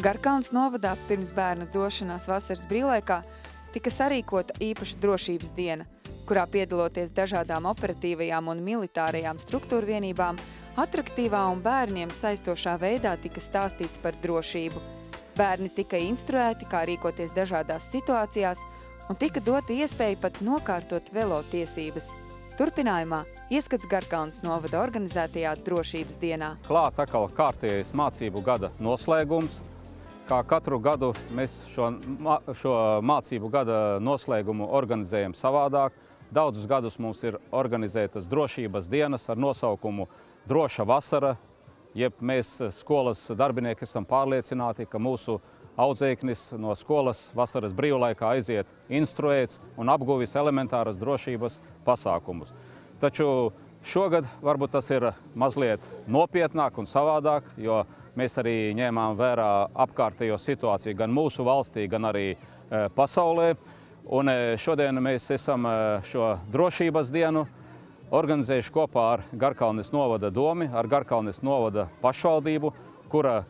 Garkalns novadā pirms bērnu došanās vasaras brīvlaikā tika sarīkota īpaša drošības diena, kurā piedaloties dažādām operatīvajām un militārajām struktūra vienībām, atraktīvā un bērniem saistošā veidā tika stāstīts par drošību. Bērni tika instruēti, kā rīkoties dažādās situācijās, un tika dota iespēja pat nokārtot velo tiesības. Turpinājumā ieskats Garkalnas novada organizētajā drošības dienā. Klāt atkal kārtējais mācību gada noslēgums. Kā katru gadu mēs šo, šo mācību gada noslēgumu organizējam savādāk. Daudzus gadus mums ir organizētas drošības dienas ar nosaukumu Droša vasara, jeb mēs skolas darbinieki esam pārliecināti, ka mūsu audzēknis no skolas vasaras brīvlaikā aiziet instruēts un apguvis elementāras drošības pasākumus. Taču šogad varbūt tas ir mazliet nopietnāk un savādāk, jo mēs arī ņēmām vērā apkārtējo situāciju gan mūsu valstī, gan arī e, pasaulē. Un e, šodien mēs esam e, šo drošības dienu organizējuši kopā ar Garkalnes novada domi, ar Garkalnes novada pašvaldību, kura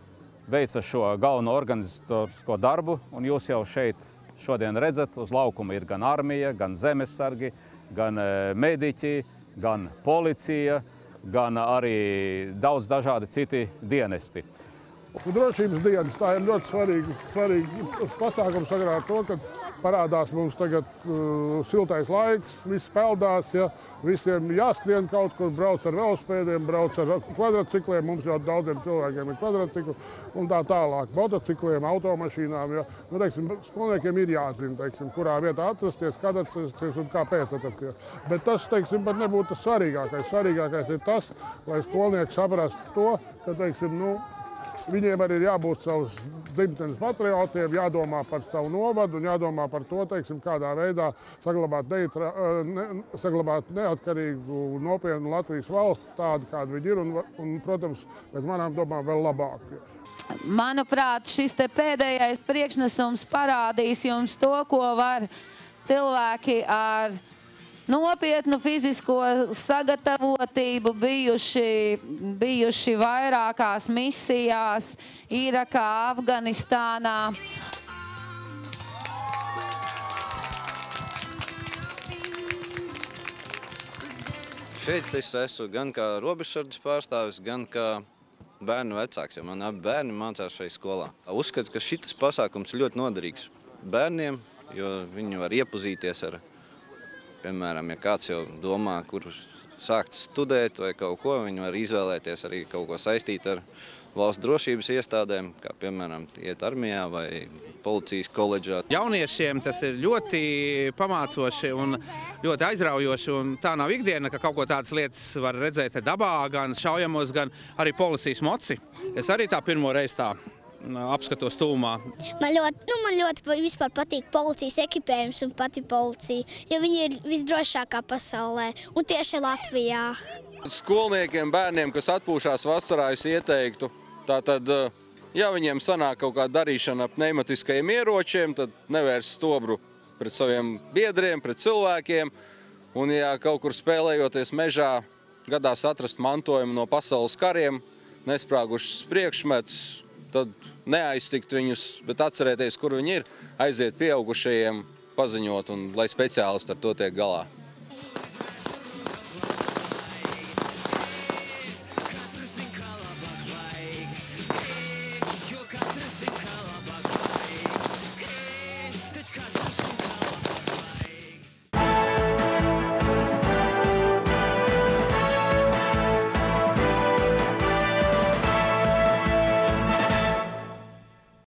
veica šo galveno organizatorisko darbu. Un jūs jau šeit šodien redzat, uz laukuma ir gan armija, gan zemesargi, gan mediķi, gan policija, gan arī daudz dažādi citi dienesti. Drošības dienas tā ir ļoti svarīga, svarīga pasākums sakarā ar to, ka parādās mums tagad uh, siltais laiks, viss peldās, ja visiem jāskrien kaut kur, brauc ar velospēdiem, brauc ar kvadrcikliem, mums jau daudziem cilvēkiem ir kvadrcikli un tā tālāk, motocikliem, automašīnām, ja. Nu, teiksim, skolniekiem ir jāzina, teiksim, kurā vietā atrasties, kad atrasties un kāpēc atrasties. Bet tas, teiksim, pat nebūtu tas svarīgākais. Svarīgākais ir tas, lai skolnieki saprastu to, ka, teiksim, nu, Viņiem arī ir jābūt savus dzimtenes patriotiem, jādomā par savu novadu un jādomā par to, teiksim, kādā veidā saglabāt, neitra, ne, saglabāt neatkarīgu, nopietnu Latvijas valsts, tādu, kāda viņi ir, un, un protams, pēc manām domām vēl labāk. Manuprāt, šis pēdējais priekšnesums parādīs jums to, ko var cilvēki ar nopietnu fizisko sagatavotību, bijuši, bijuši vairākās misijās, Irakā, Afganistānā. Šeit es esmu gan kā robežsardzes pārstāvis, gan kā bērnu vecāks, jo man abi bērni mācās šai skolā. Uzskatu, ka šis pasākums ļoti noderīgs bērniem, jo viņi var iepazīties ar Piemēram, ja kāds jau domā, kur sākt studēt vai kaut ko, viņi var izvēlēties arī kaut ko saistīt ar valsts drošības iestādēm, kā piemēram iet armijā vai policijas koledžā. Jauniešiem tas ir ļoti pamācoši un ļoti aizraujoši. Un tā nav ikdiena, ka kaut ko tādas lietas var redzēt dabā, gan šaujamos, gan arī policijas moci. Es arī tā pirmo reizi tā apskatos tūmā. Man ļoti, nu, man ļoti vispār patīk policijas ekipējums un pati policija, jo viņi ir visdrošākā pasaulē un tieši Latvijā. Skolniekiem, bērniem, kas atpūšās vasarā, es ieteiktu, tātad, ja viņiem sanāk kaut kāda darīšana ap pneumatiskajiem ieročiem, tad nevērst stobru pret saviem biedriem, pret cilvēkiem, un ja kaut kur spēlējoties mežā gadās atrast mantojumu no pasaules kariem, nesprāgušas priekšmetus, tad neaiztikt viņus, bet atcerēties, kur viņi ir, aiziet pieaugušajiem, paziņot un lai speciālisti ar to tiek galā.